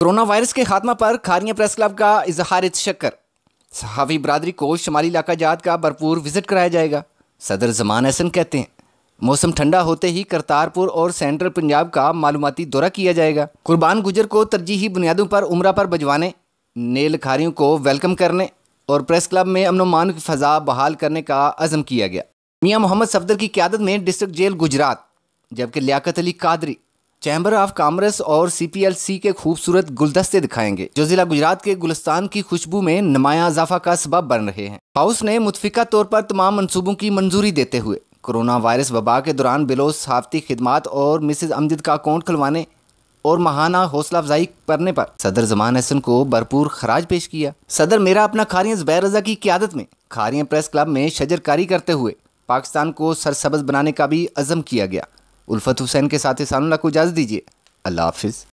Corona virus के खात्मा पर खारिया प्रेस क्लब का इजहार शक्कर। सहावी बरदरी को शुमाली इलाका जात का भरपूर विज़िट कराया जाएगा। सदर जमान एहसन कहते हैं, मौसम ठंडा होते ही करतारपुर और सेंट्रल पंजाब का मालूमती दौरा किया जाएगा। कुर्बान गुजर को तरजीही बुनियादों पर उम्र पर भिजवाने नेल खारियों को वेलकम करने और प्रेस क्लब में अमन मान की फ़जा बहाल करने का अज़म किया गया। मियाँ मोहम्मद सफदर की क्यादत में डिस्ट्रिक्ट जेल गुजरात, जबकि Liaquat Ali Qadri chamber of commerce और सीपीएलसी के खूबसूरत गुलदस्ते दिखाएँगे, जो जिला गुजरात के गुलस्तान की खुशबू में नुमाया इजाफा का सबब बन रहे हैं। हाउस ने मुतफिका तौर पर तमाम मनसूबों की मंजूरी देते हुए कोरोना वायरस वबा के दौरान बिलो सहाफ़ती खदमात और मिसेज अमजद का अकाउंट खुलवाने और महाना हौसला अफजाई करने पर सदर जमान हसन को भरपूर खराज पेश किया। सदर, मेरा अपना खारियाँ जुबैर रजा की क्यादत में खारियाँ प्रेस क्लब में शजरकारी करते हुए पाकिस्तान को सरसब्ज बनाने का भी अज़म किया गया। उल्फत हुसैन के साथ सानुल्ला को इजाज़ दीजिए। अल्लाह हाफिज़।